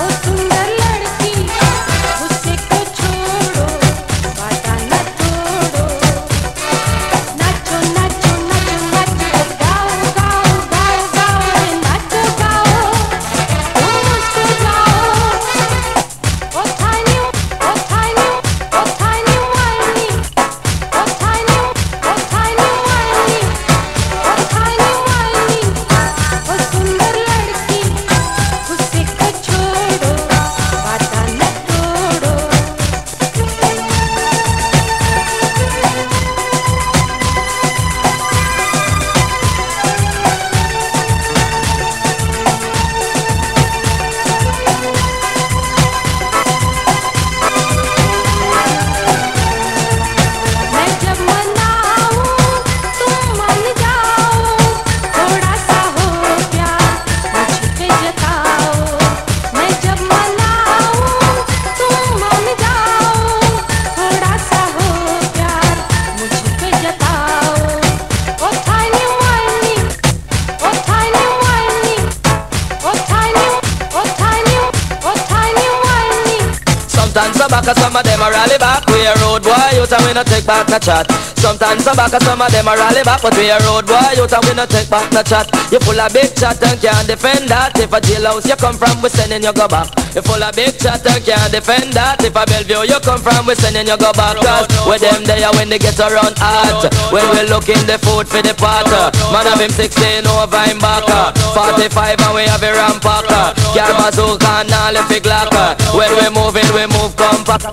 Oh, back, some of them are rally back. We a road boy, you and we no take back no chat. Sometimes some back, some of them are rally back, but we a road boy, you and we no take back no chat. You full of big chat and can't defend that. If a jailhouse you come from, we sending you go back. You full of big chat and can't defend that. If a Bellevue you come from, we sending you go back. Cause with them there when they get around hot. When we looking the food for the pot. Man have him 16 over him back. 45 and we have a rampacker. Car bazooka and all the big locker. When we moving, we move compact.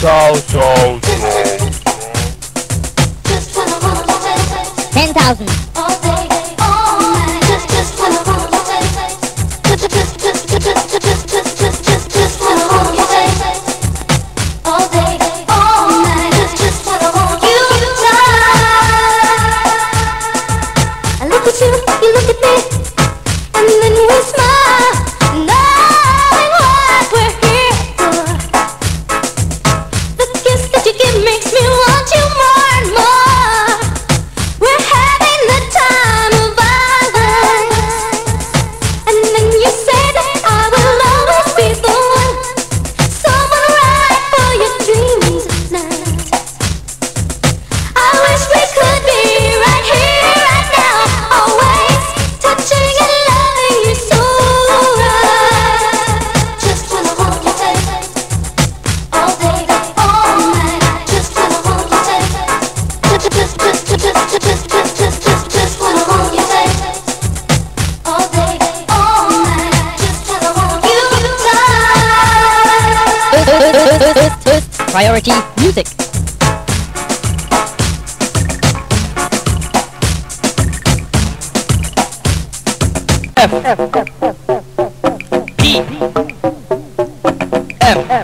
Ciao, ciao, 10,000. Priority music. F. P. M.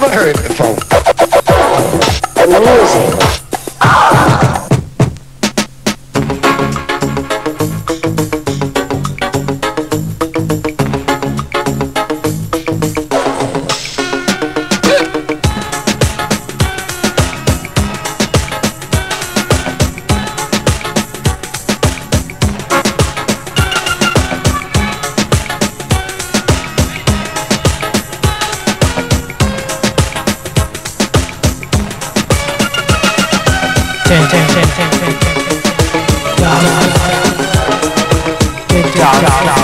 never heard before. Music. تين تين تين تين تين